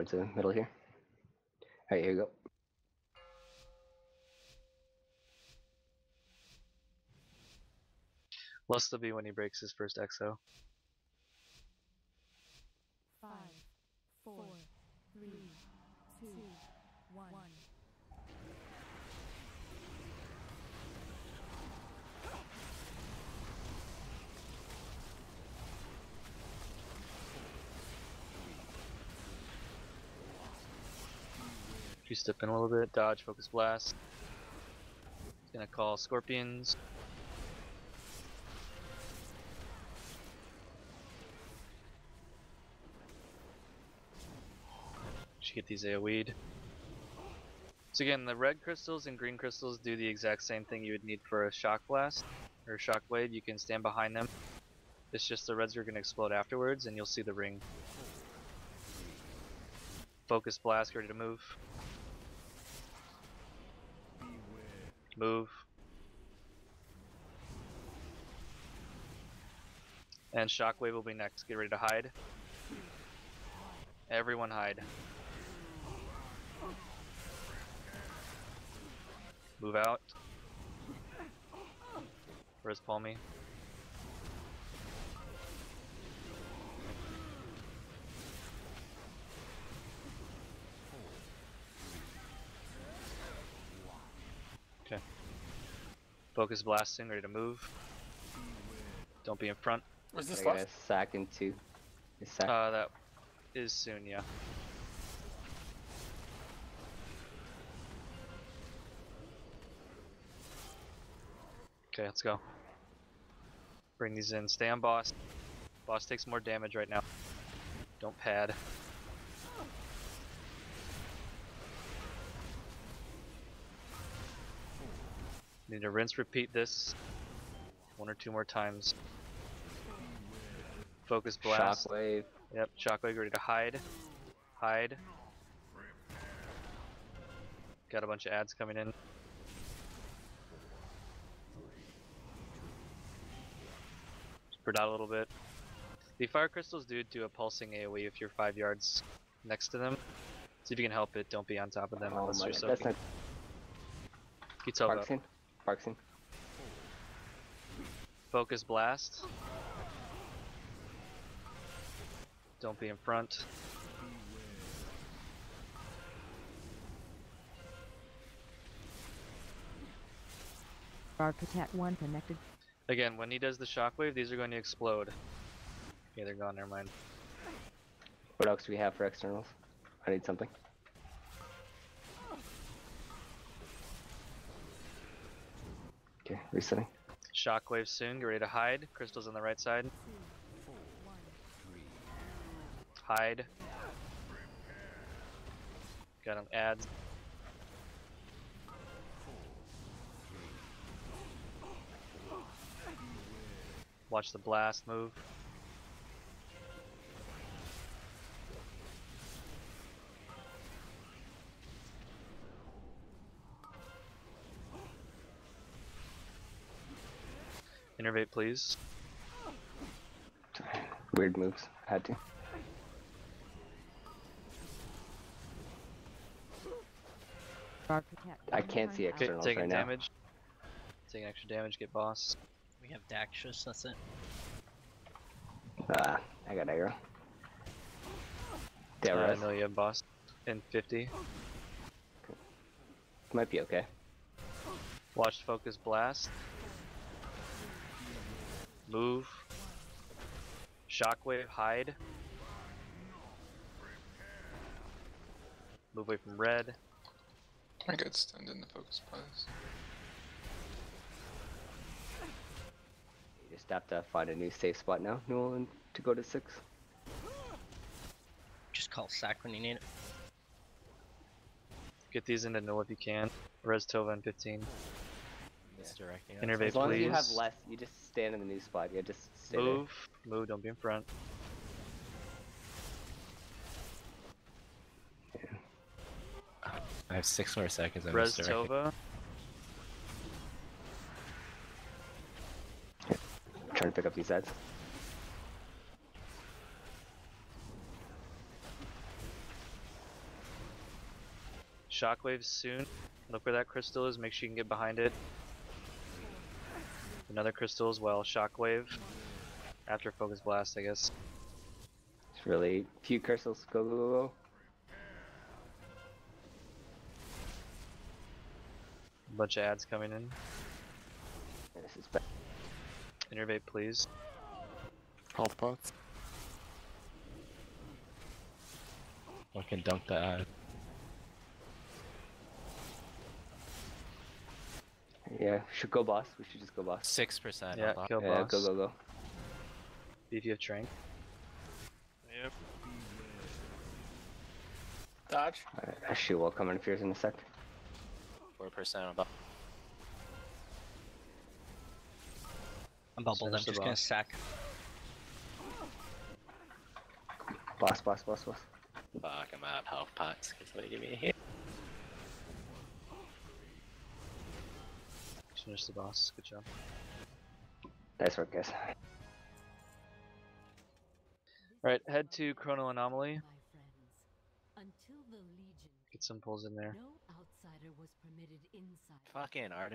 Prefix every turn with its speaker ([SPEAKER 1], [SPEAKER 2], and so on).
[SPEAKER 1] towards the middle here. Alright, here we go.
[SPEAKER 2] Lust will be when he breaks his first exo.
[SPEAKER 3] Five, four, three, two, one.
[SPEAKER 2] You step in a little bit, dodge, focus blast. He's gonna call scorpions. Should get these AoE'd. So again, the red crystals and green crystals do the exact same thing you would need for a shock blast or shock blade. You can stand behind them. It's just the reds are gonna explode afterwards, and you'll see the ring. Focus blast, ready to move. Move. And Shockwave will be next. Get ready to hide. Everyone hide. Move out. Where's Palmy? Focus blasting, ready to move. Don't be in front.
[SPEAKER 4] Where's this
[SPEAKER 1] I
[SPEAKER 4] last?
[SPEAKER 1] sack in two. Sack.
[SPEAKER 2] Uh, that is soon, yeah. Okay, let's go. Bring these in. Stay on boss. Boss takes more damage right now. Don't pad. Need to rinse repeat this one or two more times. Focus blast.
[SPEAKER 1] Shockwave.
[SPEAKER 2] Yep, Shockwave ready to hide. Hide. Got a bunch of ads coming in. Spread out a little bit. The fire crystals do do a pulsing AoE if you're five yards next to them. See if you can help it. Don't be on top of them
[SPEAKER 1] Oh
[SPEAKER 2] unless you're
[SPEAKER 1] god, that's
[SPEAKER 2] soaking.
[SPEAKER 1] not. Parkson. Parkson.
[SPEAKER 2] Focus blast. Don't be in front.
[SPEAKER 3] Architect 1 connected.
[SPEAKER 2] Again, when he does the shockwave, these are going to explode. Okay, they're gone, never mind.
[SPEAKER 1] What else do we have for externals? I need something. Resetting.
[SPEAKER 2] Shockwave soon, get ready to hide. Crystal's on the right side. Hide. Got him ads. Watch the blast move. Innervate, please.
[SPEAKER 1] Weird moves. Had to. I can't see
[SPEAKER 3] Out.
[SPEAKER 2] Okay,
[SPEAKER 1] Externals
[SPEAKER 2] taking
[SPEAKER 1] right now.
[SPEAKER 2] damage. Taking extra damage, get boss.
[SPEAKER 5] We have Daxus, that's it.
[SPEAKER 1] Ah, I got aggro. Yeah,
[SPEAKER 2] uh,
[SPEAKER 1] res.
[SPEAKER 2] Amelia boss in 50.
[SPEAKER 1] Might be okay.
[SPEAKER 2] Watch focus blast. Move. Shockwave hide. Move away from red.
[SPEAKER 4] I get stunned in the focus blast.
[SPEAKER 1] You just have to find a new safe spot now, Newell, and to go to six.
[SPEAKER 5] Just call sack when you need it.
[SPEAKER 2] Get these into null if you can. Res Tova in 15.
[SPEAKER 5] Misdirecting. us.
[SPEAKER 2] Innervate
[SPEAKER 1] As long as you have less, you just stand in the new spot. Yeah, just stay
[SPEAKER 2] Move. Move, don't be in front.
[SPEAKER 6] I have six more seconds. I'm
[SPEAKER 2] Res
[SPEAKER 6] misdirecting.
[SPEAKER 2] Tova.
[SPEAKER 1] there. Trying to pick up these ads.
[SPEAKER 2] shockwave soon. Look where that crystal is. Make sure you can get behind it. Another crystal as well. Shockwave. After focus blast, I guess.
[SPEAKER 1] It's really few crystals. Go go go go.
[SPEAKER 2] A bunch of ads coming in.
[SPEAKER 1] This is bad.
[SPEAKER 2] Innervate, please.
[SPEAKER 6] Health pots.
[SPEAKER 7] I can dunk the ad.
[SPEAKER 1] Yeah, we should go boss. We should just go boss.
[SPEAKER 7] Six percent.
[SPEAKER 2] Yeah, kill
[SPEAKER 1] Yeah,
[SPEAKER 2] boss.
[SPEAKER 1] go go go.
[SPEAKER 2] See if you have strength.
[SPEAKER 6] Yep.
[SPEAKER 4] Dodge.
[SPEAKER 1] Alright, a shoe will come interferes in a sec.
[SPEAKER 7] Four percent on boss.
[SPEAKER 5] I'm bubbled. I'm
[SPEAKER 2] Finish the
[SPEAKER 5] just gonna sack.
[SPEAKER 1] Boss, boss, boss, boss.
[SPEAKER 7] Fuck, I'm out of health pots. Can somebody give me a hit?
[SPEAKER 2] Finish the boss. Good job.
[SPEAKER 1] Nice work, guys.
[SPEAKER 2] Alright, head to Chrono Anomaly.
[SPEAKER 8] My friends, until the Legion,
[SPEAKER 2] Get some pulls in there.
[SPEAKER 8] no outsider was permitted inside.
[SPEAKER 7] Fucking art.